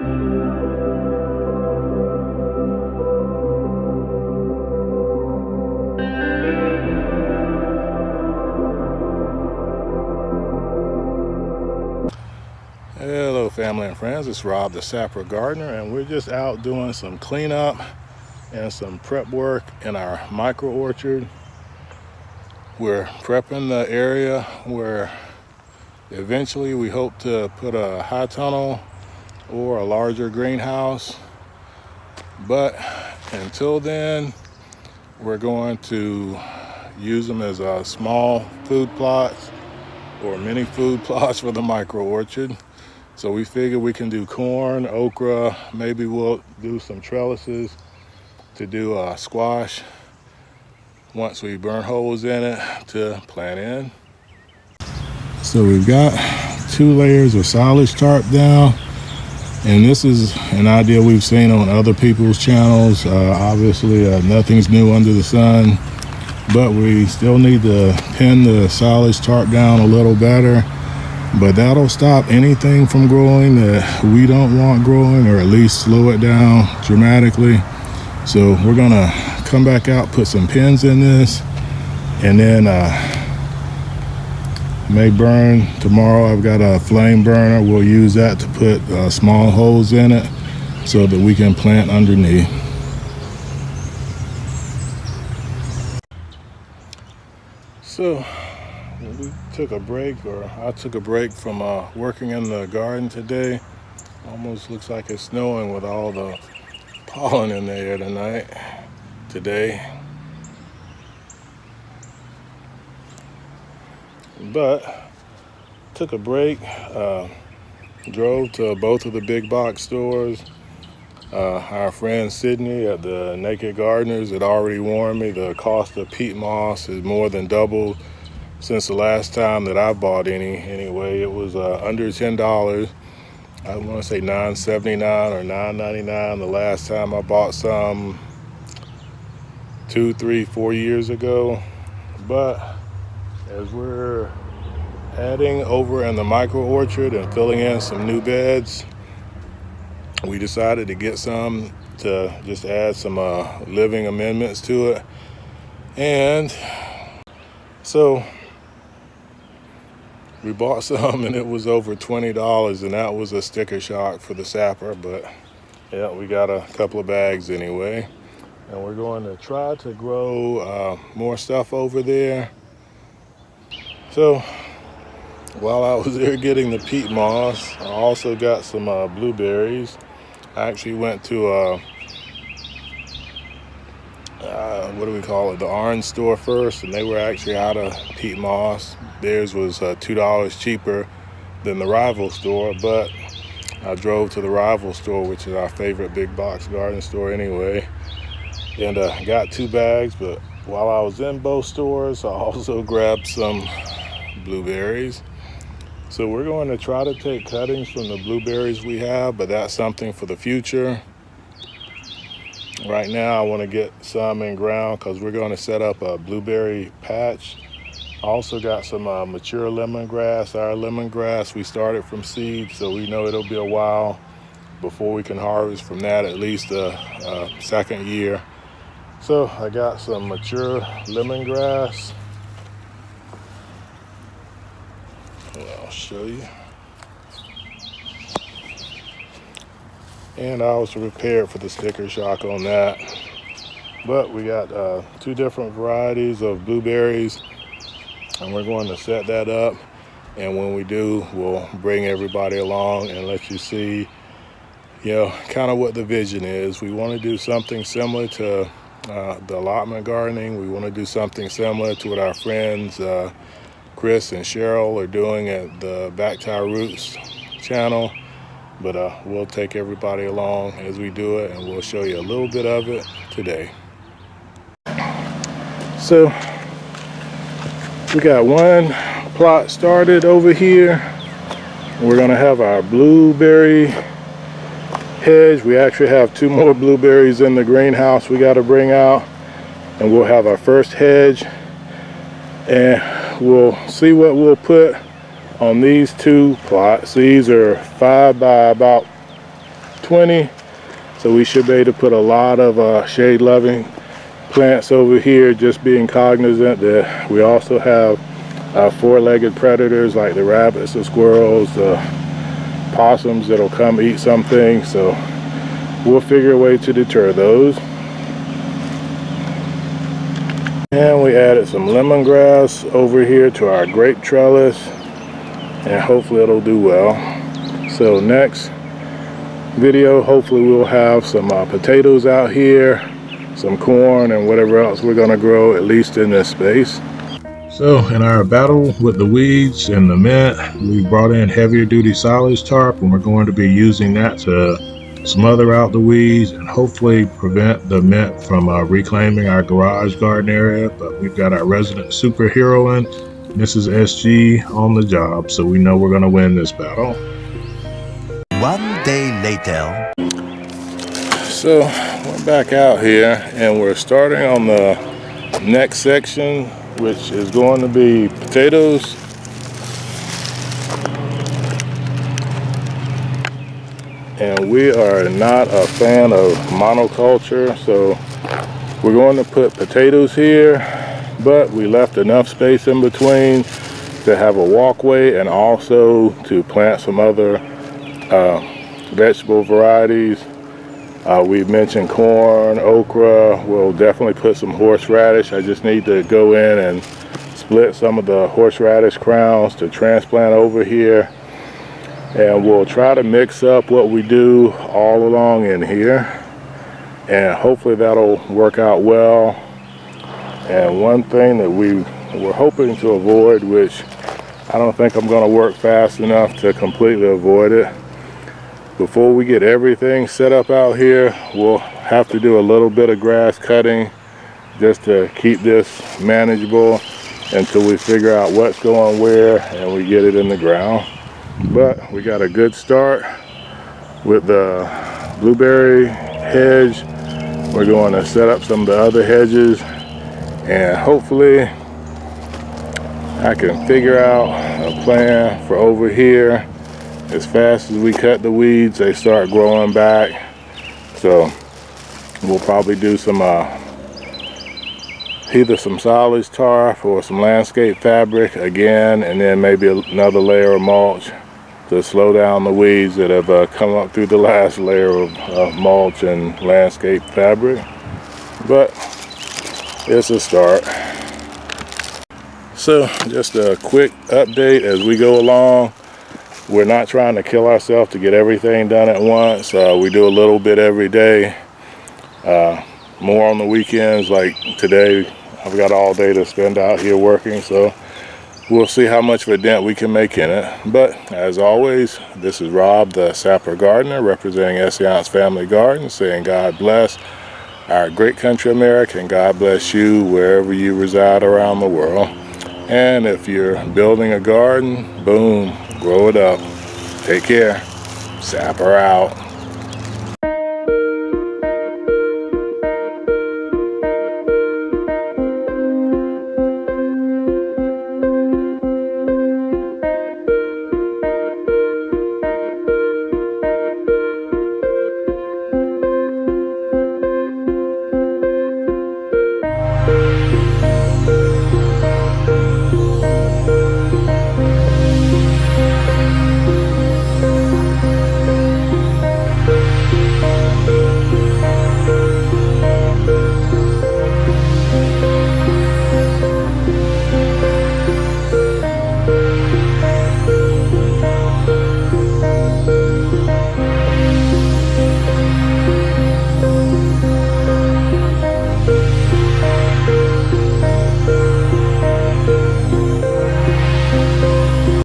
Hello family and friends, it's Rob the Sapper Gardener and we're just out doing some cleanup and some prep work in our micro orchard. We're prepping the area where eventually we hope to put a high tunnel or a larger greenhouse. But until then, we're going to use them as uh, small food plots or mini food plots for the micro orchard. So we figure we can do corn, okra, maybe we'll do some trellises to do a squash once we burn holes in it to plant in. So we've got two layers of silage tarp down and this is an idea we've seen on other people's channels. Uh, obviously uh, nothing's new under the sun but we still need to pin the silage tarp down a little better but that'll stop anything from growing that we don't want growing or at least slow it down dramatically so we're gonna come back out put some pins in this and then uh, may burn tomorrow I've got a flame burner we'll use that to put uh, small holes in it so that we can plant underneath so we took a break, or I took a break from uh, working in the garden today. Almost looks like it's snowing with all the pollen in the air tonight, today. But took a break, uh, drove to both of the big box stores. Uh, our friend Sydney at the Naked Gardeners had already warned me the cost of peat moss is more than doubled since the last time that I bought any anyway. It was uh, under $10. I want to say 9.79 or 9.99 the last time I bought some two, three, four years ago. But as we're adding over in the micro orchard and filling in some new beds, we decided to get some to just add some uh, living amendments to it. And so we bought some and it was over $20 and that was a sticker shock for the sapper but yeah we got a couple of bags anyway and we're going to try to grow uh, more stuff over there so while I was there getting the peat moss I also got some uh, blueberries I actually went to uh, uh, what do we call it, the orange store first, and they were actually out of peat moss. Theirs was uh, $2 cheaper than the rival store, but I drove to the rival store, which is our favorite big box garden store anyway, and uh, got two bags, but while I was in both stores, I also grabbed some blueberries. So we're going to try to take cuttings from the blueberries we have, but that's something for the future. Right now I want to get some in ground because we're going to set up a blueberry patch. Also got some uh, mature lemongrass. Our lemongrass we started from seed so we know it'll be a while before we can harvest from that at least a, a second year. So I got some mature lemongrass. I'll show you. and I was prepared for the sticker shock on that. But we got uh, two different varieties of blueberries and we're going to set that up. And when we do, we'll bring everybody along and let you see, you know, kind of what the vision is. We want to do something similar to uh, the allotment gardening. We want to do something similar to what our friends uh, Chris and Cheryl are doing at the Back Our Roots channel but uh, we'll take everybody along as we do it and we'll show you a little bit of it today. So we got one plot started over here. We're gonna have our blueberry hedge. We actually have two more blueberries in the greenhouse we gotta bring out and we'll have our first hedge and we'll see what we'll put on these two plots. These are five by about 20. So we should be able to put a lot of uh, shade loving plants over here, just being cognizant that we also have uh, four-legged predators like the rabbits, the squirrels, the possums that'll come eat something. So we'll figure a way to deter those. And we added some lemongrass over here to our grape trellis and hopefully it'll do well. So next video, hopefully we'll have some uh, potatoes out here, some corn and whatever else we're gonna grow, at least in this space. So in our battle with the weeds and the mint, we brought in heavier duty silage tarp and we're going to be using that to smother out the weeds and hopefully prevent the mint from uh, reclaiming our garage garden area. But we've got our resident superhero in, Mrs. SG, on the job, so we know we're going to win this battle. One day later. So we're back out here and we're starting on the next section which is going to be potatoes and we are not a fan of monoculture so we're going to put potatoes here but we left enough space in between to have a walkway and also to plant some other uh, vegetable varieties uh, we mentioned corn, okra. We'll definitely put some horseradish. I just need to go in and split some of the horseradish crowns to transplant over here. And we'll try to mix up what we do all along in here. And hopefully that'll work out well. And one thing that we were hoping to avoid, which I don't think I'm going to work fast enough to completely avoid it, before we get everything set up out here we'll have to do a little bit of grass cutting just to keep this manageable until we figure out what's going where and we get it in the ground but we got a good start with the blueberry hedge. We're going to set up some of the other hedges and hopefully I can figure out a plan for over here. As fast as we cut the weeds they start growing back. So we'll probably do some uh, either some silage tarp or some landscape fabric again and then maybe another layer of mulch to slow down the weeds that have uh, come up through the last layer of uh, mulch and landscape fabric but it's a start so just a quick update as we go along we're not trying to kill ourselves to get everything done at once. Uh, we do a little bit every day. Uh, more on the weekends like today. I've got all day to spend out here working. So we'll see how much of a dent we can make in it. But as always, this is Rob, the Sapper Gardener, representing Essayons Family Garden, saying God bless our great country America and God bless you wherever you reside around the world. And if you're building a garden, boom, grow it up. Take care. Sapper out.